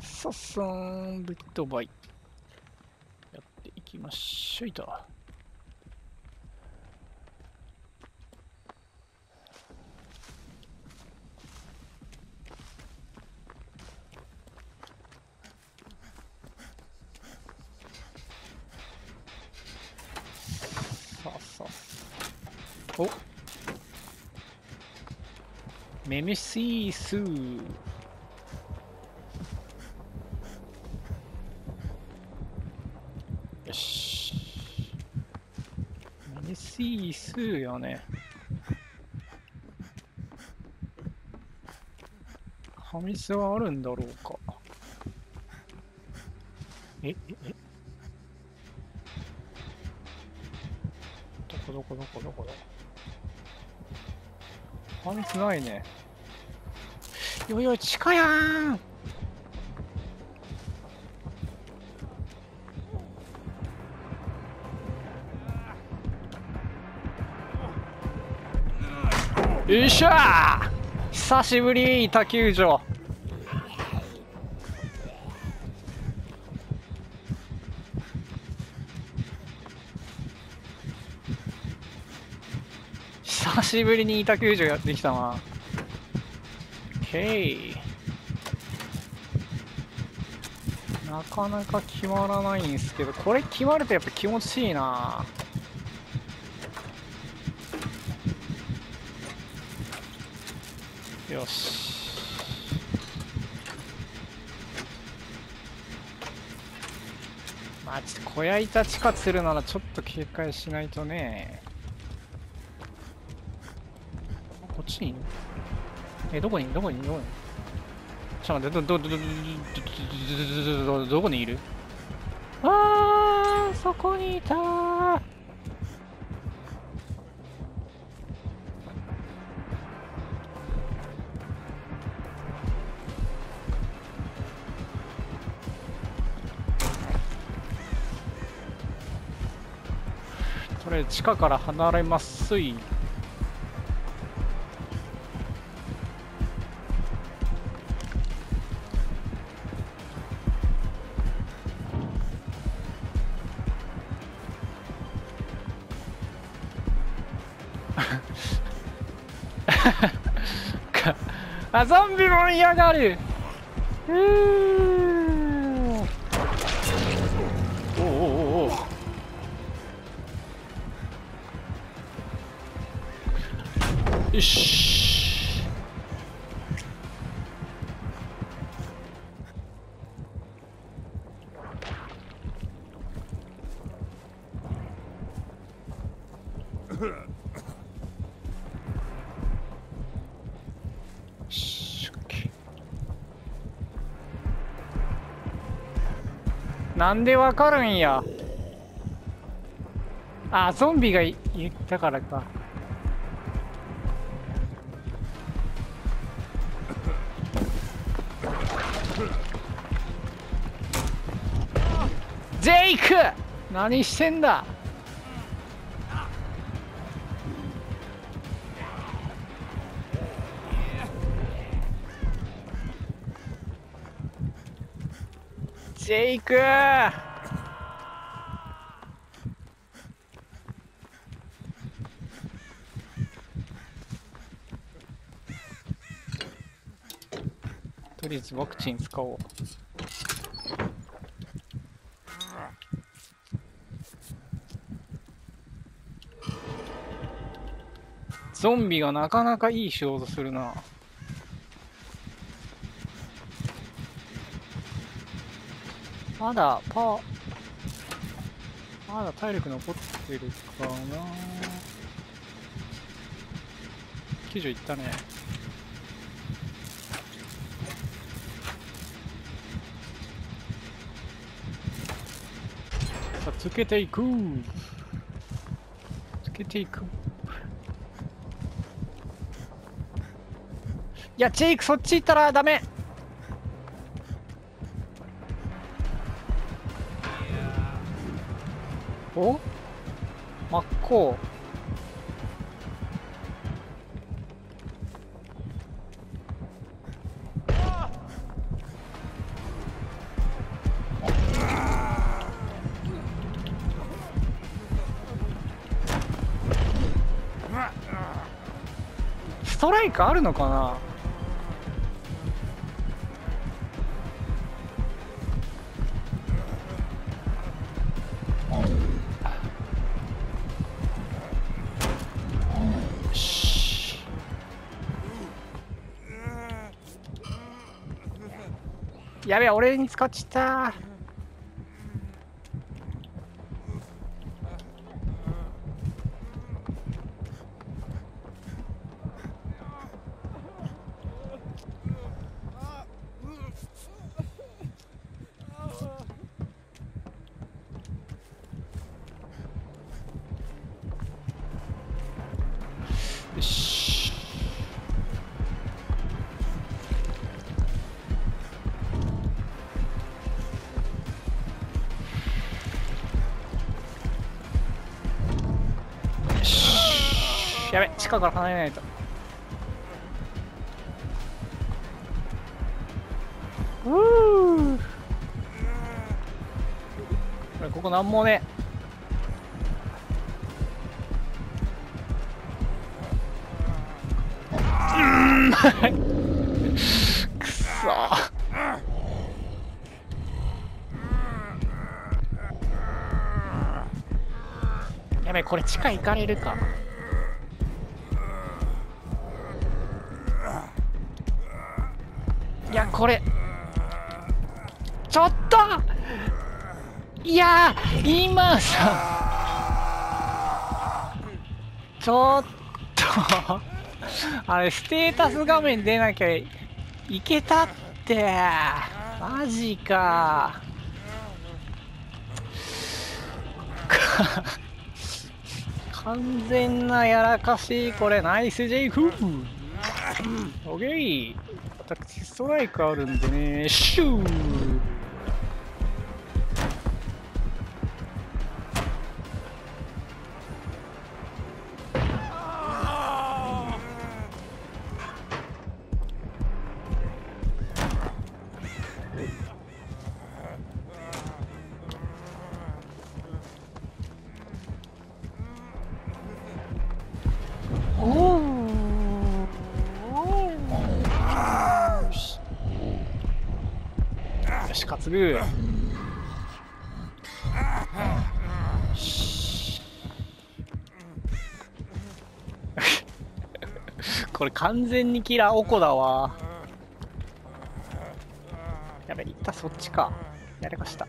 さっさんビットバイやっていきましょいとさあさあお。メメシース。よしメメシースよね。ファミスはあるんだろうか。えええ？どこどこどこどこ？だファミスないね。よいよい地下やーんよいしょ久しぶり他球場久しぶりに板球場やってきたな。へい。なかなか決まらないんですけど、これ決まるとやっぱ気持ちいいな。よし。まあちょっと小屋板地下するならちょっと警戒しないとね。こっちにえどこに？どこに？どこに？ちょっと待ってどどどどどどどこにいる？あーそこにいたとりあえず地下から離れますい。か あゾンビも嫌がるうーなんでわかるんや。あゾンビが言ったからか。ジェイク！何してんだ？ジェイクとりあえずワクチン使おう。ゾンビがなかなかいい仕事するな。まだパーまだ体力残ってるかな。救助行ったね。さあつけていく。つけていく。いやジェイクそっち行ったらダメ。お真っ向。ストライクあるのかな？やべえ俺に使っちゃった。やべ地下から離れないと。うーこれここなんもね。くそ。やべこれ地下行かれるか。これ。ちょっと。いや今さ。ちょっと。あれ、ステータス画面出なきゃいけたって。マジか。か 完全なやらかし、これ、ナイスジェイクオッケー。私、ストライクあるんでね、シュー。よし担ぐよしこれ完全にキラーおこだわ。やべいったそっちか。やりました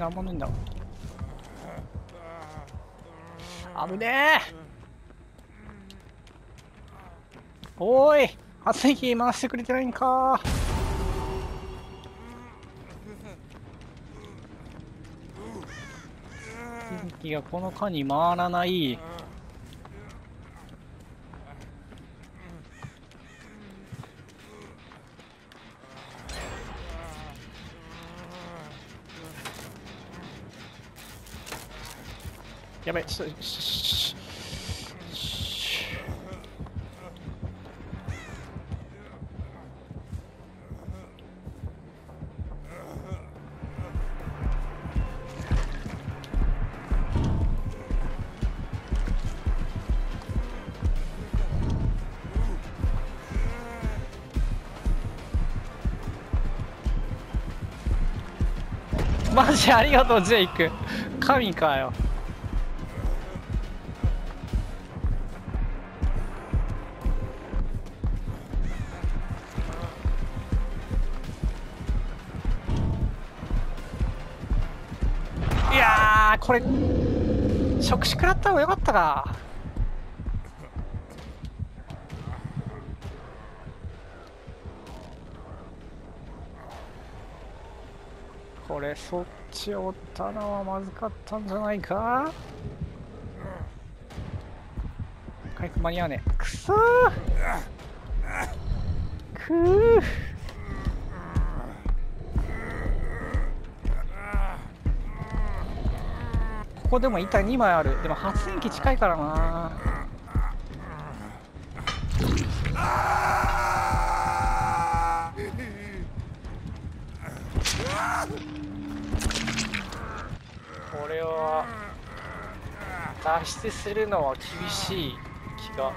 なんもねえんだわ危ねえ。おーい発電機回してくれてないんか。発電気がこの間に回らない。やべちょっとしししマジありがとうジェイク神かよ。これ触手食らった方がよかったか。これそっちを追ったのはまずかったんじゃないか。回復間に合わねえ。くそー。くー。ここでも板2枚ある。でも発電機近いからな。これは脱出するのは厳しい気が。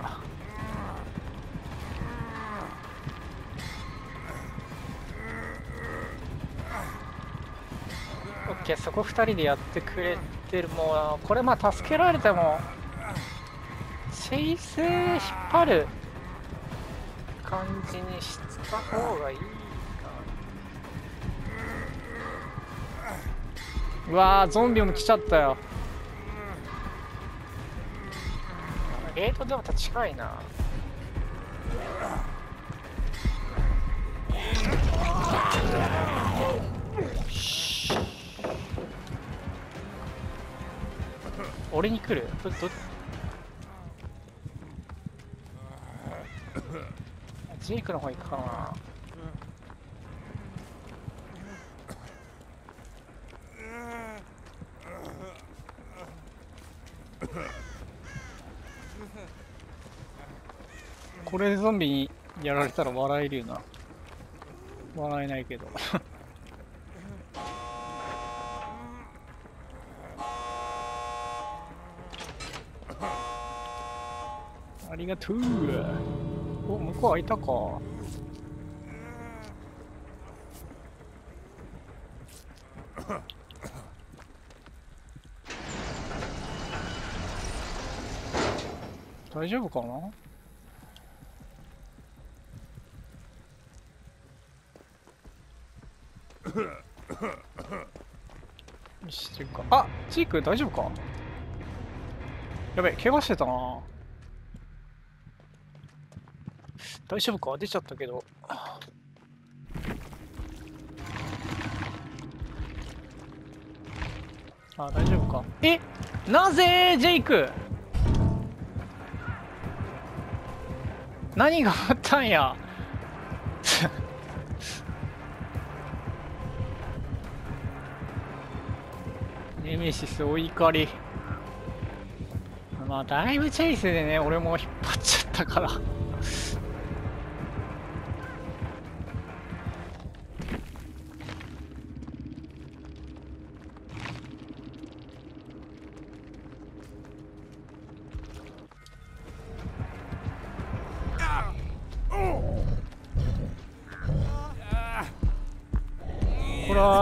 オッケーそこ2人でやってくれ。てるもうこれまあ助けられてもチェイス引っ張る感じにした方がいいかうわーゾンビも来ちゃったよ。ゲートでまた近いな俺に来る？どどジェイクの方行くかな。これでゾンビにやられたら笑えるよな。笑えないけど。りがとうお向こう開いたか大丈夫かな？よし、チーク。あチーク大丈夫か？やべ、怪我してたな。大丈夫か？出ちゃったけど。あ、大丈夫か。え？なぜジェイク？何があったんや？ネメシスお怒り。まあだいぶチェイスでね俺も引っ張っちゃったから。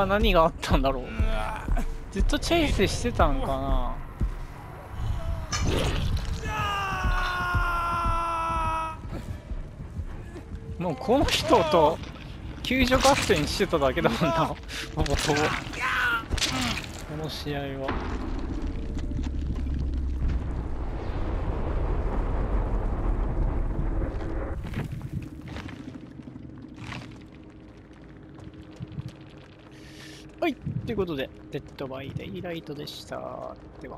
は何があったんだろう。ずっとチェイスしてたんかな。もうこの人と救助合戦してただけだもんな。ほぼほぼ。この試合ははいということでデッドバイデイライトでした。では。